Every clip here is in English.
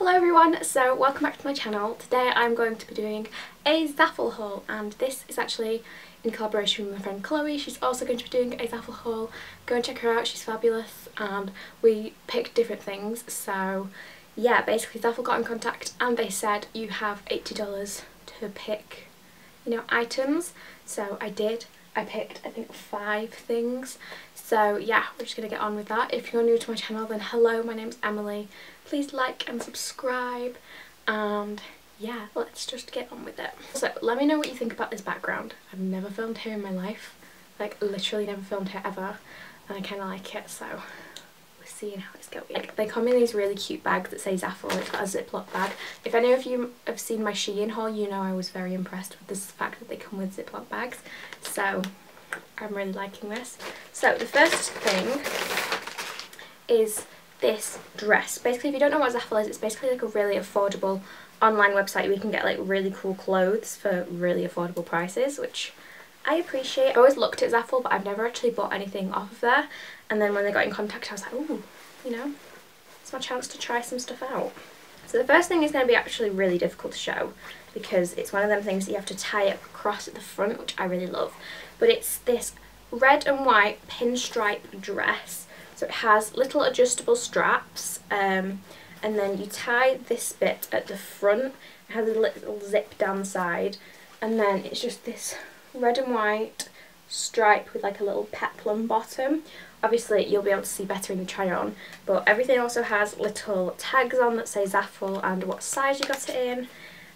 Hello everyone, so welcome back to my channel. Today I'm going to be doing a Zaful haul and this is actually in collaboration with my friend Chloe. She's also going to be doing a Zaful haul. Go and check her out, she's fabulous and we picked different things so yeah basically Zaful got in contact and they said you have $80 to pick you know items so I did. I picked I think five things. So yeah we're just gonna get on with that. If you're new to my channel then hello my name's Emilee. Please like and subscribe. And yeah let's just get on with it. So let me know what you think about this background. I've never filmed here in my life. Like literally never filmed here ever. And i kind of like it so seeing how it's going. They come in these really cute bags that say Zaful it's got a ziploc bag. If any of you have seen my shein haul you know i was very impressed with this fact that they come with ziploc bags. So i'm really liking this. So the first thing is this dress. Basically, if you don't know what Zaful is, it's basically like a really affordable online website. Where you can get like really cool clothes for really affordable prices, which I appreciate. I always looked at Zaful, but I've never actually bought anything off of there. And then when they got in contact, I was like, oh, you know, it's my chance to try some stuff out. So the first thing is going to be actually really difficult to show because it's one of them things that you have to tie up across at the front, which I really love. But it's this red and white pinstripe dress so it has little adjustable straps um, and then you tie this bit at the front. It has a little zip down the side and then it's just this red and white stripe with like a little peplum bottom. Obviously you'll be able to see better in the try on but everything also has little tags on that say Zaful and what size you got it in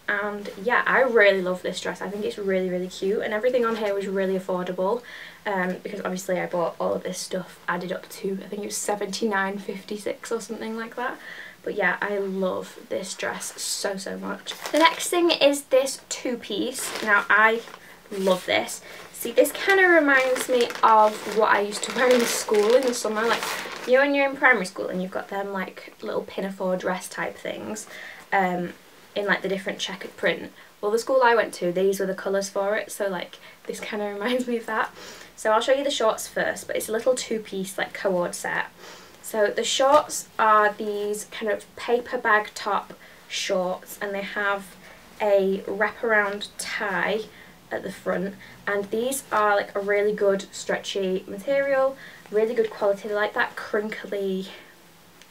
and yeah I really love this dress I think it's really really cute and everything on here was really affordable um, because obviously I bought all of this stuff added up to I think it was 79.56 or something like that but yeah I love this dress so so much. The next thing is this two-piece now I love this see this kind of reminds me of what I used to wear in school in the summer like you know when you're in primary school and you've got them like little pinafore dress type things um, in like the different checkered print. Well the school I went to these were the colours for it so like this kind of reminds me of that. So I'll show you the shorts first but it's a little two-piece like co-ord set. So the shorts are these kind of paper bag top shorts and they have a wraparound tie at the front. And these are like a really good stretchy material, really good quality, they like that crinkly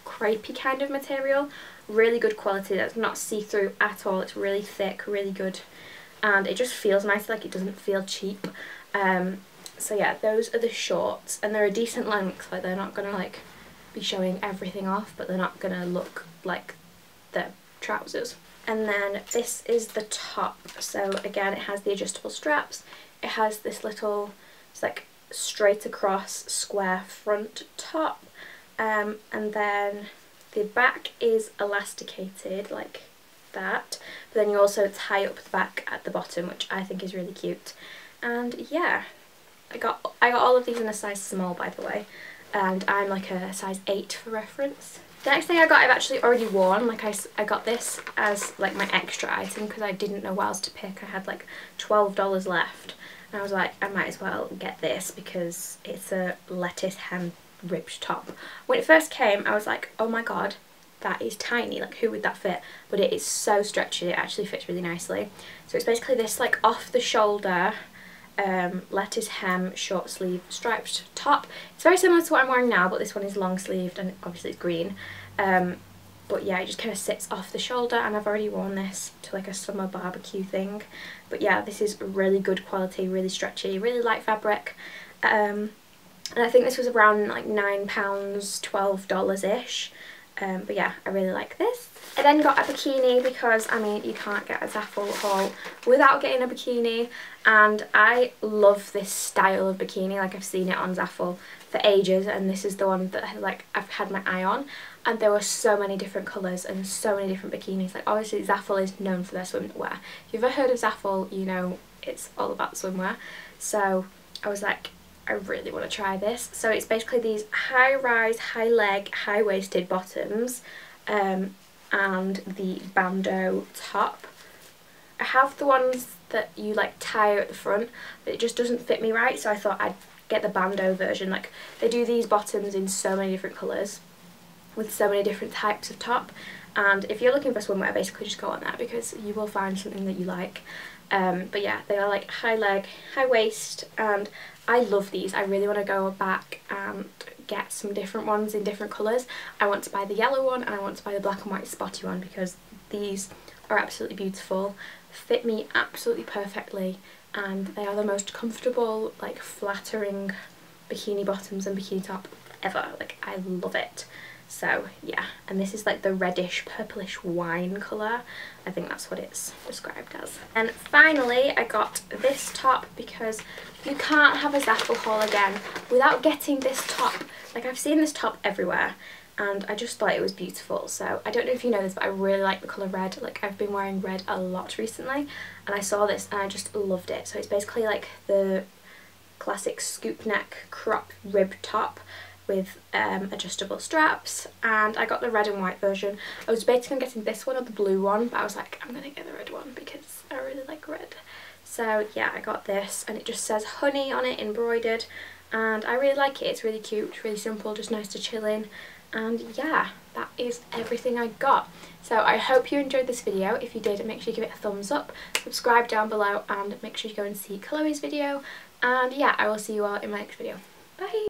crepey kind of material. Really good quality. That's not see-through at all. It's really thick really good. And it just feels nice like it doesn't feel cheap. Um, so yeah those are the shorts. And they're a decent length. Like they're not gonna like be showing everything off but they're not gonna look like the trousers and then this is the top. So again it has the adjustable straps. It has this little it's like straight across square front top. Um, and then the back is elasticated like that, but then you also tie up the back at the bottom, which I think is really cute. And yeah, I got I got all of these in a size small by the way, and I'm like a size 8 for reference. The next thing I got I've actually already worn, like I, I got this as like my extra item because I didn't know what else to pick. I had like $12 left. And I was like I might as well get this because it's a lettuce hem ribbed top. When it first came I was like oh my god that is tiny. Like who would that fit? But it is so stretchy. It actually fits really nicely. So it's basically this like off the shoulder um, lettuce hem short sleeve striped top it's very similar to what I'm wearing now but this one is long sleeved and obviously it's green um, but yeah it just kind of sits off the shoulder and I've already worn this to like a summer barbecue thing but yeah this is really good quality really stretchy really light fabric um, and I think this was around like £9, $12-ish. Um, but yeah, I really like this. I then got a bikini because, I mean, you can't get a Zaful haul without getting a bikini. And I love this style of bikini. Like, I've seen it on Zaful for ages. And this is the one that, like, I've had my eye on. And there were so many different colours and so many different bikinis. Like, obviously, Zaful is known for their swimwear. If you've ever heard of Zaful, you know it's all about swimwear. So, I was like, I really want to try this. So it's basically these high-rise, high-leg, high-waisted bottoms um, and the bandeau top. I have the ones that you like tie at the front but it just doesn't fit me right so I thought I'd get the bandeau version. Like they do these bottoms in so many different colours with so many different types of top and if you're looking for swimwear basically just go on there because you will find something that you like um, but yeah they are like high leg high waist and I love these I really want to go back and get some different ones in different colours. I want to buy the yellow one and I want to buy the black and white spotty one because these are absolutely beautiful fit me absolutely perfectly and they are the most comfortable like flattering bikini bottoms and bikini top ever. Like I love it so yeah, and this is like the reddish purplish wine colour. I think that's what it's described as. And finally I got this top because you can't have a Zaful haul again without getting this top. Like I've seen this top everywhere and I just thought it was beautiful so I don't know if you know this but I really like the colour red like I've been wearing red a lot recently and I saw this and I just loved it so it's basically like the classic scoop neck crop rib top with um, adjustable straps and I got the red and white version. I was debating on getting this one or the blue one but I was like I'm going to get the red one because I really like red. So yeah I got this and it just says honey on it embroidered and I really like it. It's really cute, really simple, just nice to chill in and yeah that is everything I got. So I hope you enjoyed this video. If you did make sure you give it a thumbs up, subscribe down below and make sure you go and see Chloe's video and yeah I will see you all in my next video. Bye!